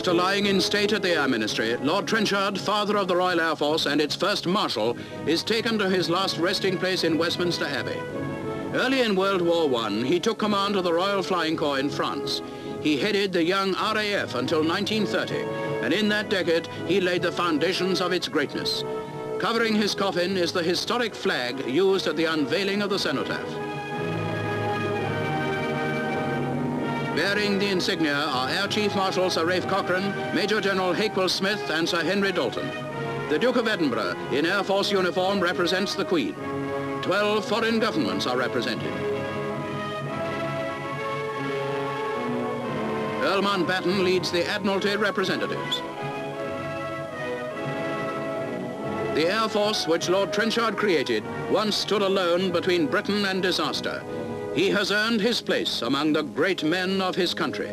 After lying in state at the Air Ministry, Lord Trenchard, father of the Royal Air Force and its first Marshal, is taken to his last resting place in Westminster Abbey. Early in World War I, he took command of the Royal Flying Corps in France. He headed the young RAF until 1930, and in that decade, he laid the foundations of its greatness. Covering his coffin is the historic flag used at the unveiling of the cenotaph. Bearing the insignia are Air Chief Marshal Sir Ralph Cochrane, Major General Hakewill Smith and Sir Henry Dalton. The Duke of Edinburgh, in Air Force uniform, represents the Queen. Twelve foreign governments are represented. Earl Mountbatten leads the Admiralty representatives. The Air Force, which Lord Trenchard created, once stood alone between Britain and disaster. He has earned his place among the great men of his country.